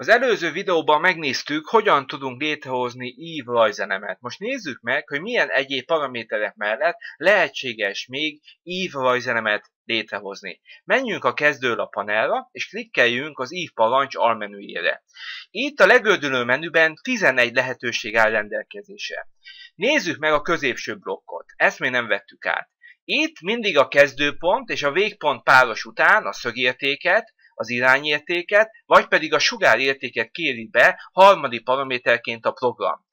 Az előző videóban megnéztük, hogyan tudunk létrehozni ív rajzenemet. Most nézzük meg, hogy milyen egyéb paraméterek mellett lehetséges még ív rajzenemet létrehozni. Menjünk a kezdőlap panelra, és klikkeljünk az ív parancs almenüjére. Itt a legördülő menüben 11 lehetőség áll rendelkezésre. Nézzük meg a középső blokkot. Ezt még nem vettük át. Itt mindig a kezdőpont és a végpont páros után a szögértéket, az irányértéket, vagy pedig a sugárértéket kéri be harmadik paraméterként a program.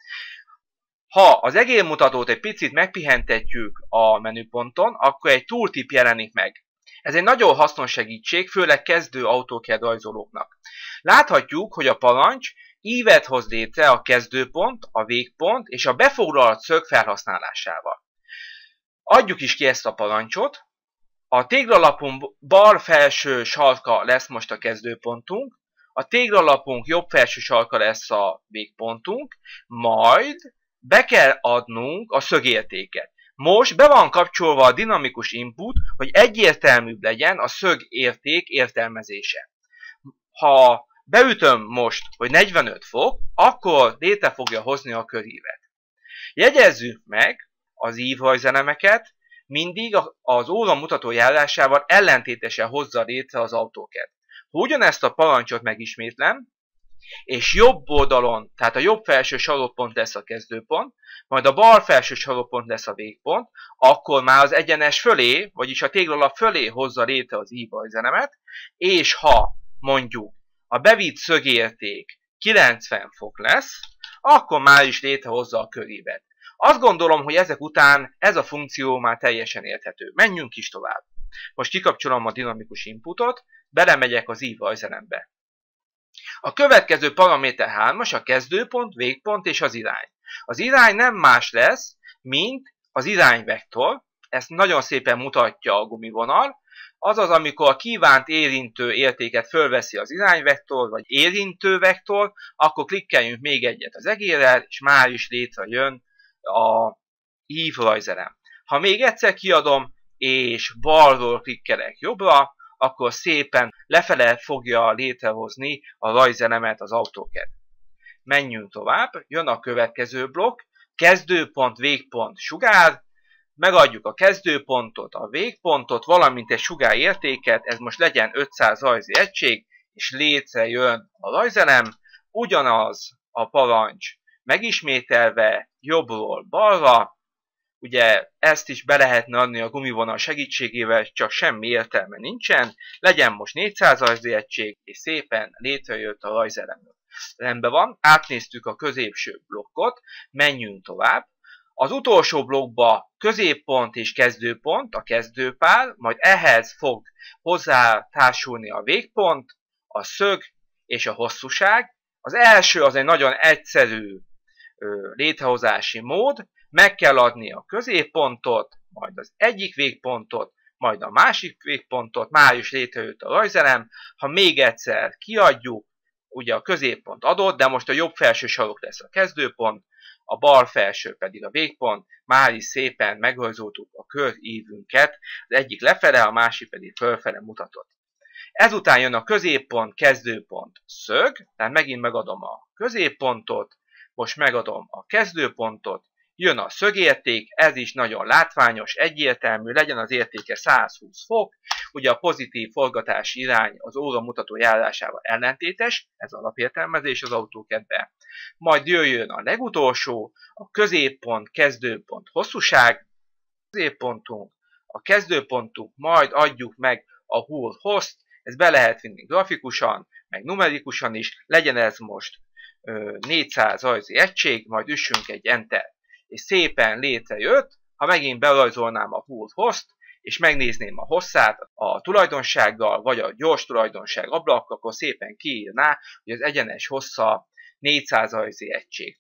Ha az egérmutatót egy picit megpihentetjük a menüponton, akkor egy tooltip jelenik meg. Ez egy nagyon hasznos segítség, főleg kezdő AutoCAD rajzolóknak. Láthatjuk, hogy a parancs ívet hoz létre a kezdőpont, a végpont és a befoglalt szög felhasználásával. Adjuk is ki ezt a parancsot, a téglalapunk bal felső sarka lesz most a kezdőpontunk, a téglalapunk jobb felső sarka lesz a végpontunk, majd be kell adnunk a szögértéket. Most be van kapcsolva a dinamikus input, hogy egyértelműbb legyen a szögérték értelmezése. Ha beütöm most, hogy 45 fok, akkor létre fogja hozni a körívet. Jegyezzük meg az ívhajzenemeket, mindig az óra mutató járásával ellentétesen hozza létre az autóket. Ha ugyanezt a parancsot megismétlem, és jobb oldalon, tehát a jobb felső sarokpont lesz a kezdőpont, majd a bal felső sarokpont lesz a végpont, akkor már az egyenes fölé, vagyis a téglalap fölé hozza létre az íbajzenemet, és ha mondjuk a bevitt szögérték 90 fok lesz, akkor már is létrehozza a körívet. Azt gondolom, hogy ezek után ez a funkció már teljesen érthető. Menjünk is tovább. Most kikapcsolom a dinamikus inputot, belemegyek az ív rajzenembe. A következő paraméter 3-as a kezdőpont, végpont és az irány. Az irány nem más lesz, mint az irányvektor, ezt nagyon szépen mutatja a gumivonal, azaz amikor a kívánt érintő értéket fölveszi az irányvektor, vagy érintő vektor, akkor klikkeljünk még egyet az egérrel, és már is létrejön a hívrajzerem. Ha még egyszer kiadom, és balról klikkelek jobbra, akkor szépen lefele fogja létrehozni a rajzenemet az autóket. Menjünk tovább, jön a következő blokk, kezdőpont, végpont, sugár, megadjuk a kezdőpontot, a végpontot, valamint egy sugárértéket, ez most legyen 500 rajzi egység, és létrejön a rajzenem, ugyanaz a parancs megismételve jobbról balra, ugye ezt is be lehetne adni a gumivonal segítségével, csak semmi értelme nincsen, legyen most 400 rajzi és szépen létrejött a rajzelem. Rendben van, átnéztük a középső blokkot, menjünk tovább. Az utolsó blokkba középpont és kezdőpont, a kezdőpár, majd ehhez fog hozzá társulni a végpont, a szög és a hosszúság. Az első az egy nagyon egyszerű létrehozási mód, meg kell adni a középpontot, majd az egyik végpontot, majd a másik végpontot, már is létrejött a rajzelem. Ha még egyszer kiadjuk, ugye a középpont adott, de most a jobb felső sarok lesz a kezdőpont, a bal felső pedig a végpont, már is szépen megrajzoltuk a körívünket, az egyik lefele, a másik pedig fölfele mutatott. Ezután jön a középpont, kezdőpont, szög, tehát megint megadom a középpontot, most megadom a kezdőpontot, jön a szögérték, ez is nagyon látványos, egyértelmű, legyen az értéke 120 fok, ugye a pozitív forgatási irány az óra mutató járásával ellentétes, ez alapértelmezés az autókedve. Majd jöjjön a legutolsó, a középpont, kezdőpont, hosszúság, középpontunk, a kezdőpontunk, majd adjuk meg a hull host, ez be lehet vinni grafikusan, meg numerikusan is, legyen ez most 400 rajzi egység, majd üssünk egy enter. És szépen létrejött, ha megint berajzolnám a full host, és megnézném a hosszát a tulajdonsággal, vagy a gyors tulajdonság ablak, akkor szépen kiírná, hogy az egyenes hossza 400 rajzi egység.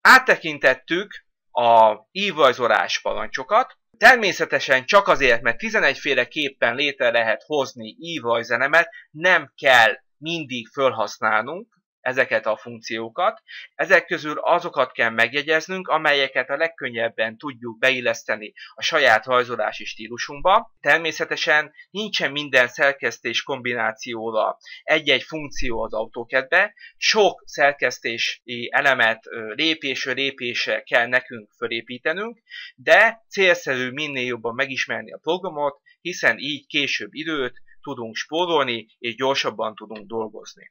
Áttekintettük a írvajzolás parancsokat, Természetesen csak azért, mert 11 féleképpen létre lehet hozni írvajzenemet, nem kell mindig felhasználnunk ezeket a funkciókat. Ezek közül azokat kell megjegyeznünk, amelyeket a legkönnyebben tudjuk beilleszteni a saját rajzolási stílusunkba. Természetesen nincsen minden szerkesztés kombinációra egy-egy funkció az AutoCAD-be, sok szerkesztési elemet lépésről lépésre kell nekünk fölépítenünk, de célszerű minél jobban megismerni a programot, hiszen így később időt tudunk spórolni és gyorsabban tudunk dolgozni.